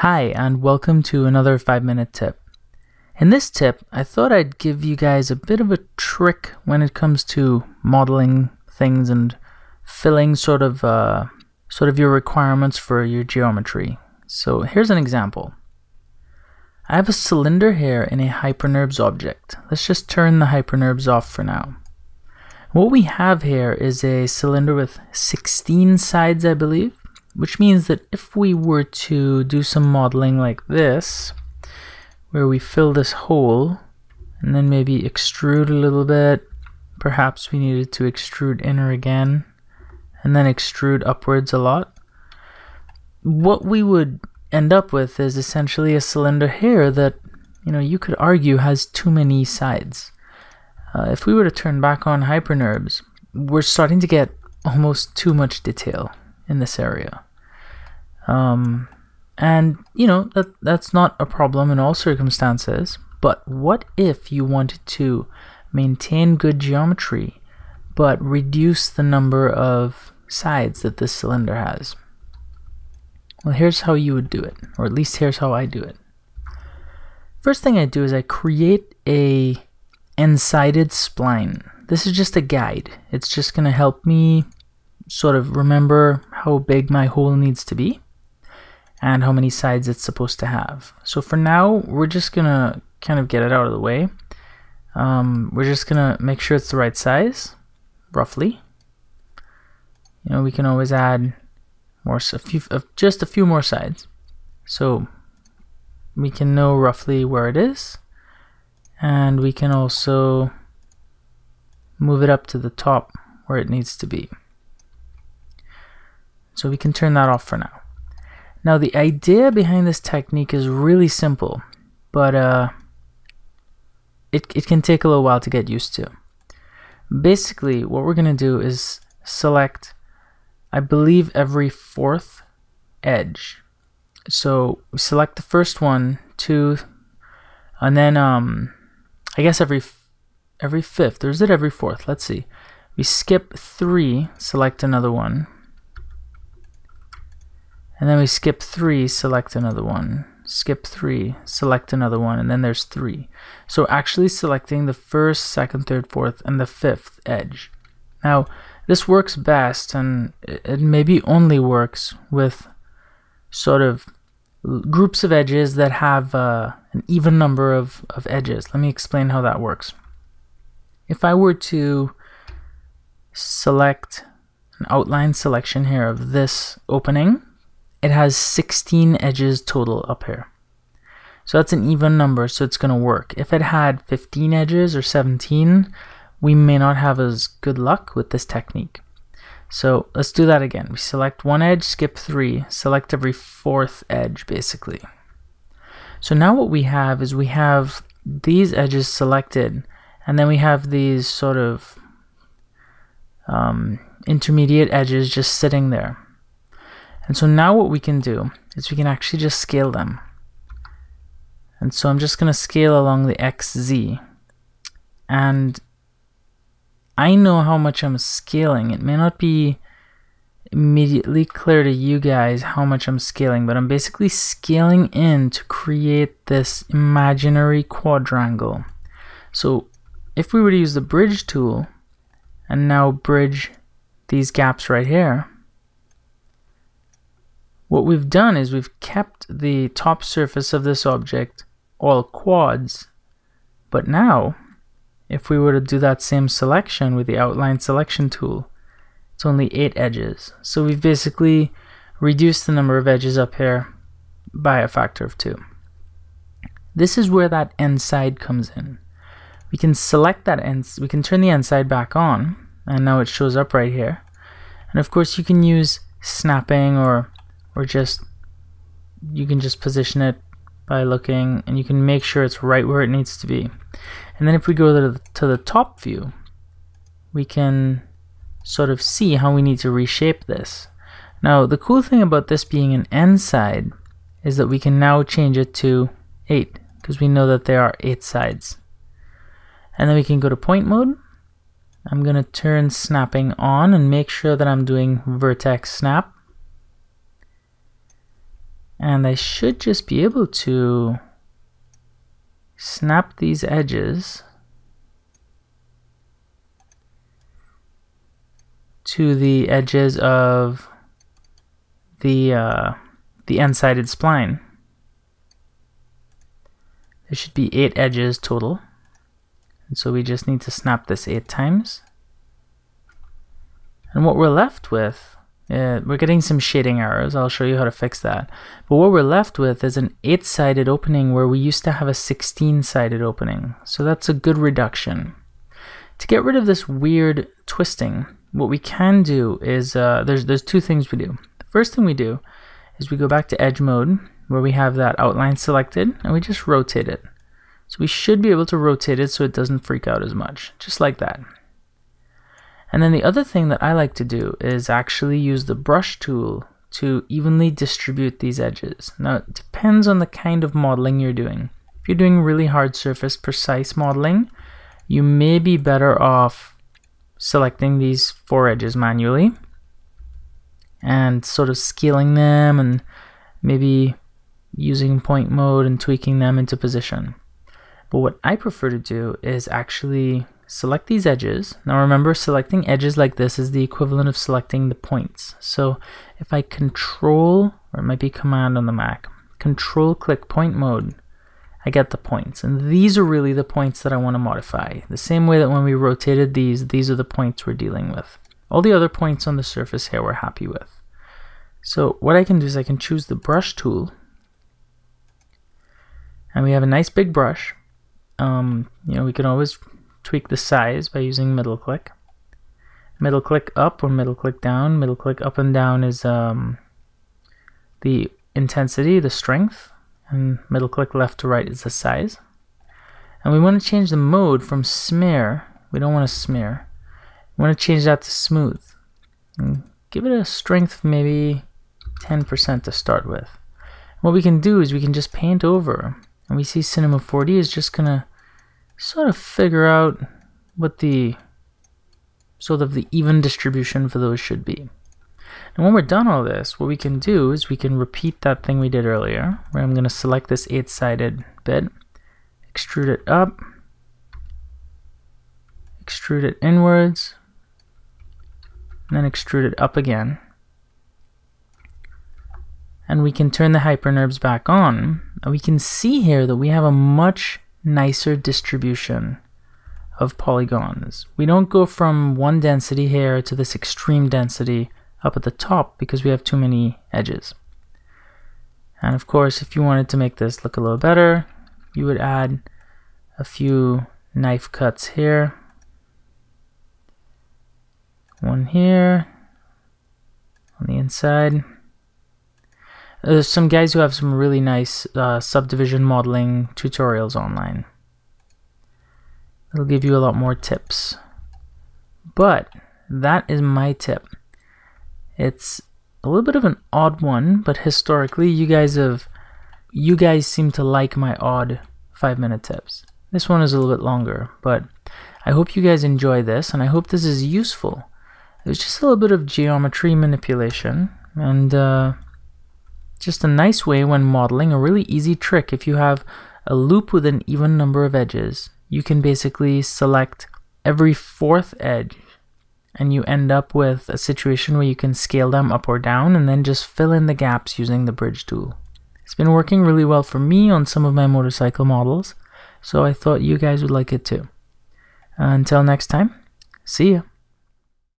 Hi, and welcome to another 5 minute tip. In this tip, I thought I'd give you guys a bit of a trick when it comes to modeling things and filling sort of uh, sort of your requirements for your geometry. So here's an example. I have a cylinder here in a HyperNURBS object. Let's just turn the HyperNURBS off for now. What we have here is a cylinder with 16 sides, I believe which means that if we were to do some modeling like this, where we fill this hole and then maybe extrude a little bit, perhaps we needed to extrude inner again and then extrude upwards a lot, what we would end up with is essentially a cylinder here that you know you could argue has too many sides. Uh, if we were to turn back on HyperNURBS, we're starting to get almost too much detail in this area. Um, and you know that that's not a problem in all circumstances. But what if you wanted to maintain good geometry, but reduce the number of sides that this cylinder has? Well, here's how you would do it, or at least here's how I do it. First thing I do is I create a n-sided spline. This is just a guide. It's just going to help me sort of remember how big my hole needs to be and how many sides it's supposed to have. So for now, we're just gonna kind of get it out of the way. Um, we're just gonna make sure it's the right size, roughly. You know, we can always add more, a few, uh, just a few more sides. So we can know roughly where it is. And we can also move it up to the top where it needs to be. So we can turn that off for now. Now the idea behind this technique is really simple, but uh, it, it can take a little while to get used to. Basically, what we're going to do is select, I believe, every fourth edge. So we select the first one, two, and then um, I guess every every fifth, or is it every fourth? Let's see. We skip three, select another one, and then we skip three, select another one. Skip three, select another one, and then there's three. So actually selecting the first, second, third, fourth, and the fifth edge. Now, this works best, and it maybe only works with sort of groups of edges that have uh, an even number of, of edges. Let me explain how that works. If I were to select an outline selection here of this opening, it has 16 edges total up here. So that's an even number, so it's going to work. If it had 15 edges or 17, we may not have as good luck with this technique. So let's do that again. We select one edge, skip three, select every fourth edge basically. So now what we have is we have these edges selected and then we have these sort of um, intermediate edges just sitting there. And so now what we can do is we can actually just scale them. And so I'm just going to scale along the XZ. And I know how much I'm scaling. It may not be immediately clear to you guys how much I'm scaling, but I'm basically scaling in to create this imaginary quadrangle. So if we were to use the bridge tool and now bridge these gaps right here, what we've done is we've kept the top surface of this object all quads, but now if we were to do that same selection with the outline selection tool, it's only eight edges. So we've basically reduced the number of edges up here by a factor of two. This is where that n-side comes in. We can select that end, we can turn the n-side back on, and now it shows up right here. And of course you can use snapping or or just you can just position it by looking and you can make sure it's right where it needs to be. And then if we go to the, to the top view we can sort of see how we need to reshape this. Now the cool thing about this being an n-side is that we can now change it to 8 because we know that there are 8 sides. And then we can go to point mode. I'm gonna turn snapping on and make sure that I'm doing vertex snap And I should just be able to snap these edges to the edges of the uh, the n-sided spline. There should be eight edges total. And so we just need to snap this eight times. And what we're left with, uh, we're getting some shading errors. I'll show you how to fix that. But what we're left with is an eight-sided opening where we used to have a 16-sided opening. So that's a good reduction. To get rid of this weird twisting, what we can do is, uh, there's, there's two things we do. The first thing we do is we go back to edge mode where we have that outline selected and we just rotate it. So we should be able to rotate it so it doesn't freak out as much, just like that. And then the other thing that I like to do is actually use the brush tool to evenly distribute these edges. Now it depends on the kind of modeling you're doing. If you're doing really hard surface precise modeling, you may be better off selecting these four edges manually and sort of scaling them and maybe using point mode and tweaking them into position. But what I prefer to do is actually select these edges. Now remember, selecting edges like this is the equivalent of selecting the points. So if I control, or it might be command on the Mac, control click point mode, I get the points. And these are really the points that I want to modify. The same way that when we rotated these, these are the points we're dealing with. All the other points on the surface here we're happy with. So what I can do is I can choose the brush tool. And we have a nice big brush um, you know, we can always tweak the size by using middle click. Middle click up or middle click down. Middle click up and down is um, the intensity, the strength, and middle click left to right is the size. And we want to change the mode from smear. We don't want to smear. We want to change that to smooth. And give it a strength maybe 10% to start with. What we can do is we can just paint over. And we see Cinema 4D is just going to sort of figure out what the sort of the even distribution for those should be. And when we're done all this, what we can do is we can repeat that thing we did earlier, where I'm going to select this eight-sided bit, extrude it up, extrude it inwards, and then extrude it up again. And we can turn the hyperNURBS back on, and we can see here that we have a much nicer distribution of polygons. We don't go from one density here to this extreme density up at the top because we have too many edges. And of course, if you wanted to make this look a little better, you would add a few knife cuts here. One here on the inside. There's some guys who have some really nice uh, subdivision modeling tutorials online. It'll give you a lot more tips. But that is my tip. It's a little bit of an odd one, but historically you guys have you guys seem to like my odd 5 minute tips. This one is a little bit longer, but I hope you guys enjoy this and I hope this is useful. It was just a little bit of geometry manipulation and uh, just a nice way when modeling, a really easy trick if you have a loop with an even number of edges. You can basically select every fourth edge and you end up with a situation where you can scale them up or down and then just fill in the gaps using the bridge tool. It's been working really well for me on some of my motorcycle models, so I thought you guys would like it too. until next time, see ya.